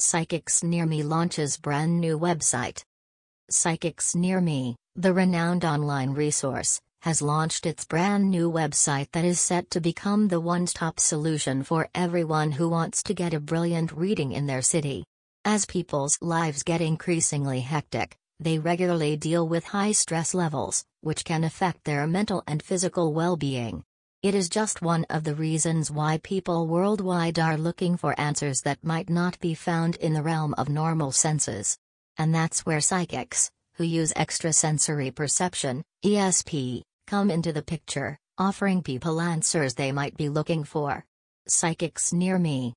Psychics Near Me launches brand new website. Psychics Near Me, the renowned online resource, has launched its brand new website that is set to become the one stop solution for everyone who wants to get a brilliant reading in their city. As people's lives get increasingly hectic, they regularly deal with high stress levels, which can affect their mental and physical well being. It is just one of the reasons why people worldwide are looking for answers that might not be found in the realm of normal senses. And that's where psychics, who use extrasensory perception, ESP, come into the picture, offering people answers they might be looking for. Psychics Near Me.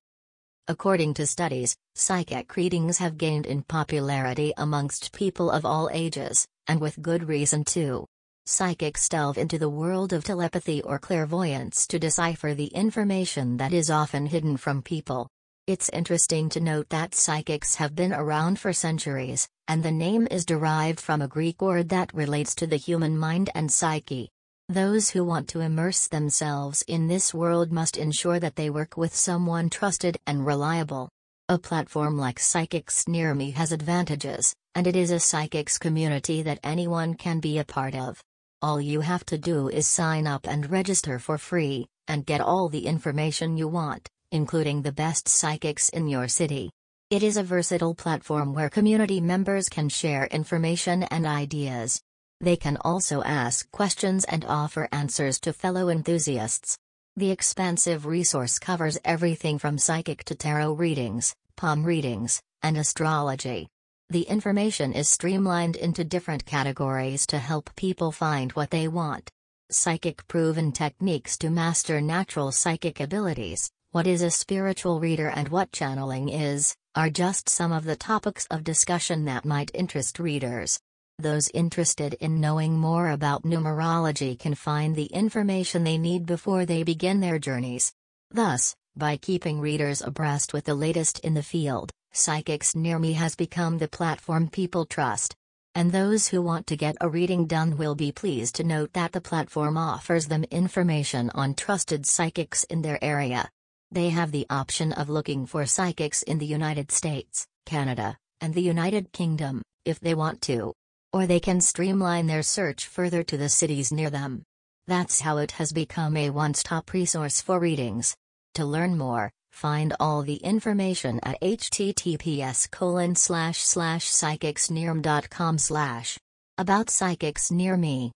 According to studies, psychic readings have gained in popularity amongst people of all ages, and with good reason too. Psychics delve into the world of telepathy or clairvoyance to decipher the information that is often hidden from people. It's interesting to note that psychics have been around for centuries, and the name is derived from a Greek word that relates to the human mind and psyche. Those who want to immerse themselves in this world must ensure that they work with someone trusted and reliable. A platform like Psychics Near Me has advantages, and it is a psychics community that anyone can be a part of. All you have to do is sign up and register for free, and get all the information you want, including the best psychics in your city. It is a versatile platform where community members can share information and ideas. They can also ask questions and offer answers to fellow enthusiasts. The expansive resource covers everything from psychic to tarot readings, palm readings, and astrology. The information is streamlined into different categories to help people find what they want. Psychic proven techniques to master natural psychic abilities, what is a spiritual reader and what channeling is, are just some of the topics of discussion that might interest readers. Those interested in knowing more about numerology can find the information they need before they begin their journeys. Thus, by keeping readers abreast with the latest in the field, Psychics Near Me has become the platform people trust. And those who want to get a reading done will be pleased to note that the platform offers them information on trusted psychics in their area. They have the option of looking for psychics in the United States, Canada, and the United Kingdom, if they want to. Or they can streamline their search further to the cities near them. That's how it has become a one stop resource for readings. To learn more, Find all the information at https colon slash slash psychicsnearme.com slash. About Psychics Near Me.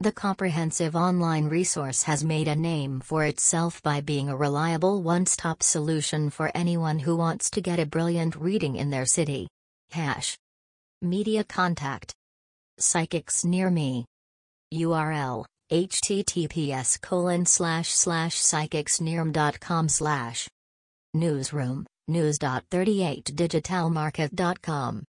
The comprehensive online resource has made a name for itself by being a reliable one-stop solution for anyone who wants to get a brilliant reading in their city. Hash. Media contact. Psychics Near Me. URL https colon slash slash psychicsnearme.com slash Newsroom, news.38digitalmarket.com